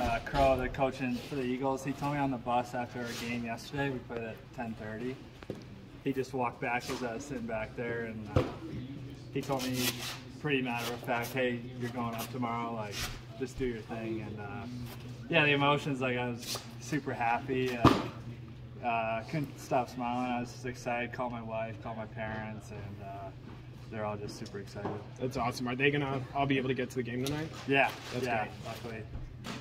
uh, Crow, the coach in- for the Eagles, he told me on the bus after our game yesterday, we played at 10:30. He just walked back as I was sitting back there, and uh, he told me pretty matter of fact, "Hey, you're going up tomorrow. Like, just do your thing." And uh, yeah, the emotions, like I was super happy. Uh, uh, couldn't stop smiling. I was just excited. Called my wife, called my parents, and uh, they're all just super excited. That's awesome. Are they gonna all be able to get to the game tonight? Yeah, That's yeah, great. luckily.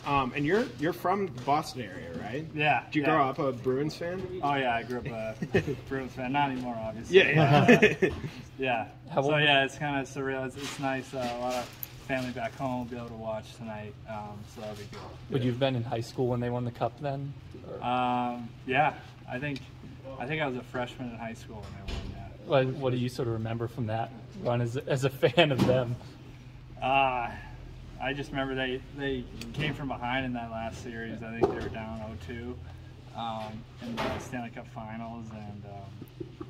Um, and you're you're from the Boston area, right? Yeah. Did you yeah. grow up a Bruins fan? Oh yeah, I grew up a Bruins fan. Not anymore, obviously. Yeah, yeah. Yeah. So yeah, it's kind of surreal. It's, it's nice. Uh, a lot of family back home will be able to watch tonight. Um, so that'll be good. Would you have been in high school when they won the cup then? Um, yeah, I think I think I was a freshman in high school when they won that. What, what do you sort of remember from that run as, as a fan of them? Uh, I just remember they, they came from behind in that last series. I think they were down 0-2 um, in the Stanley Cup Finals, and um,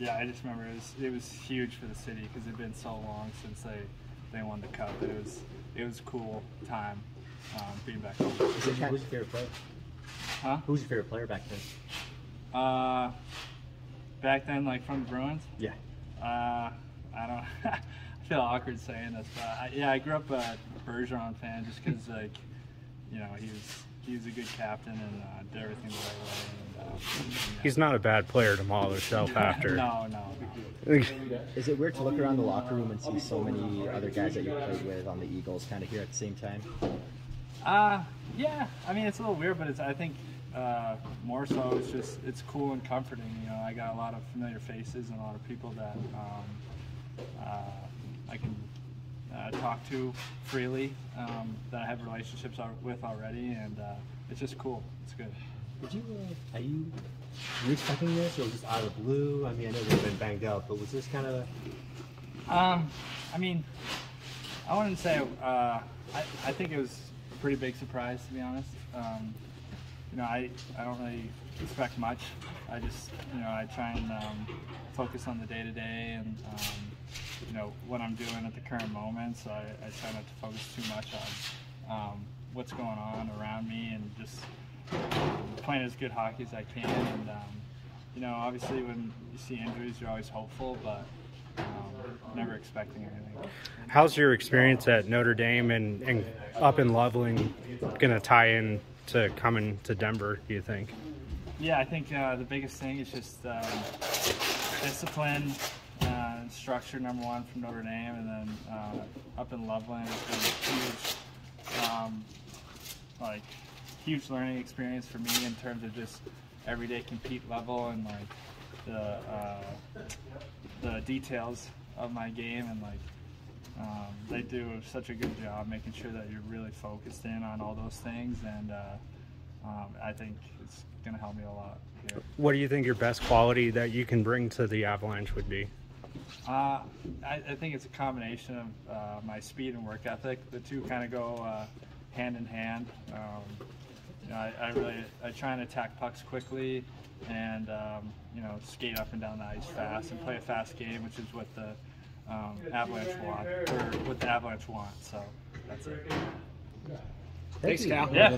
yeah, I just remember it was it was huge for the city because it'd been so long since they, they won the cup. It was it was a cool time um, being back home. Who's your favorite player? Huh? Who's your favorite player back then? Uh, back then, like from the Bruins. Yeah. Uh, I don't. I feel awkward saying this, but I, yeah, I grew up a Bergeron fan just because, like, you know, he was he was a good captain and uh, did everything the right way. And, uh, He's not a bad player to maul himself after. no, no. Is it weird to look around the locker room and see so many other guys that you played with on the Eagles kind of here at the same time? Uh, yeah. I mean, it's a little weird, but it's I think uh, more so it's just it's cool and comforting. You know, I got a lot of familiar faces and a lot of people that um, I can uh, talk to freely um, that I have relationships with already, and uh, it's just cool. It's good. Did you, uh, are you, you expecting this or was this out of the blue? I mean, I know they've been banged up, but was this kind of, Um, I mean, I wouldn't say. Uh, I, I think it was a pretty big surprise, to be honest. Um, you know, I, I don't really expect much. I just, you know, I try and um, focus on the day to day and, um, you know, what I'm doing at the current moment. So I, I try not to focus too much on um, what's going on around me and just um, playing as good hockey as I can. And, um, you know, obviously when you see injuries, you're always hopeful, but um, never expecting anything. How's your experience at Notre Dame and, and up in Loveland going to tie in to coming to Denver, do you think? Yeah, I think uh, the biggest thing is just um, discipline uh, structure, number one, from Notre Dame, and then uh, up in Loveland, it's been a huge, um, like, huge learning experience for me in terms of just everyday compete level and like the uh, the details of my game and like um, they do such a good job making sure that you're really focused in on all those things and uh, um, I think it's going to help me a lot here. What do you think your best quality that you can bring to the Avalanche would be? Uh, I, I think it's a combination of uh, my speed and work ethic. The two kind of go uh, hand in hand. Um, you know, I, I really I try and attack pucks quickly, and um, you know skate up and down the ice fast and play a fast game, which is what the um, Avalanche want or what the Avalanche want. So that's it. Thanks, Cal. Yeah.